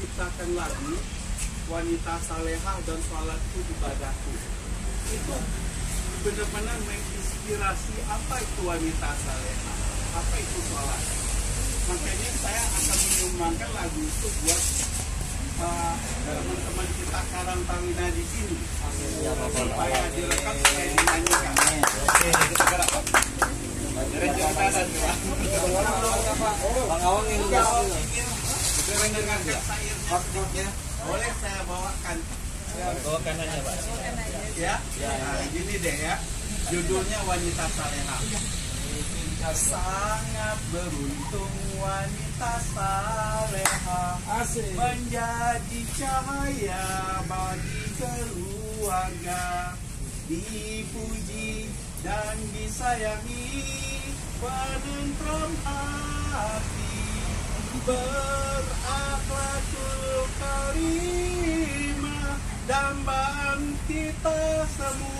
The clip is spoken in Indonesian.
menciptakan lagu wanita salehah dan sholatku ibadahku itu benar-benar menginspirasi apa itu wanita salehah apa itu sholat makanya saya akan menyumbangkan lagu itu buat uh, teman-teman kita Karang Taruna di sini supaya direkam supaya dinyanyikan Bang Awang yang ingin mendengarkan sairnya boleh saya bawakan? Bawakan aja Pak. ya? Nah, gini deh ya. Judulnya wanita saleha. Sangat beruntung wanita saleha. Menjadi cahaya bagi keluarga. Dipuji dan disayangi. Penentram hati berakhlakul karimah dambaan kita semua